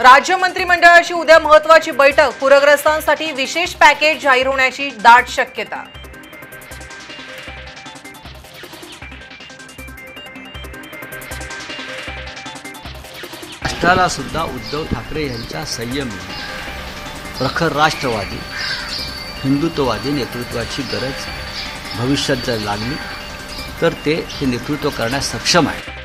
राज्य मंत्रिमंडळाची उद्या महत्वाची बैठक. पूरग्रस्तांसाठी विशेष पॅकेज जाहीर होण्याची दाट शक्यता. राष्ट्राला सुद्धा उद्धव ठाकरे यांच्या संयमी प्रखर राष्ट्रवादी हिंदुत्ववादी नेतृत्वाची गरज भविष्यात जर लागली तर ते ते नेतृत्व करण्यास सक्षम आहे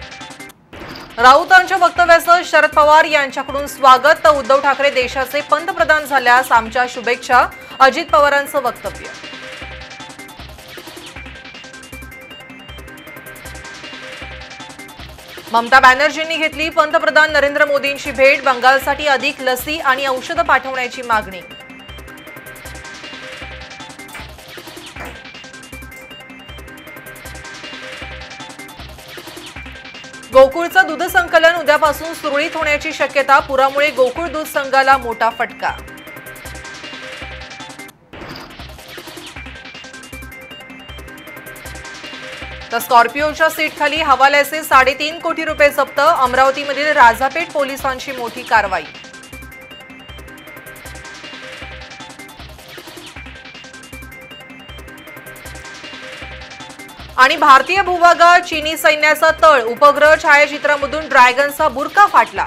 राऊतांच्या वक्तव्याचं शरद पवार यांच्याकडून स्वागत. तर उद्धव ठाकरे देशाचे पंतप्रधान झाल्यास आमच्या शुभेच्छा. अजित पवारांचं वक्तव्य. ममता बॅनर्जींनी घेतली पंतप्रधान नरेंद्र मोदींची भेट. बंगालसाठी अधिक लसी आणि औषधं पाठवण्याची मागणी. गोकुळचं दूध संकलन उद्यापासून सुरळीत होण्याची शक्यता पुरामुळे गोकुळ दूध संघाला मोठा फटका. तर स्कॉर्पिओच्या सीटखाली हवाल्याचे साडेतीन कोटी रुपये जप्त अमरावतीमधील राजापेठ पोलिसांची मोठी कारवाई. आणि भारतीय भूभागात चीनी सैन्याचा तळ उपग्रह छायाचित्रामधून ड्रॅगनचा बुरका फाटला.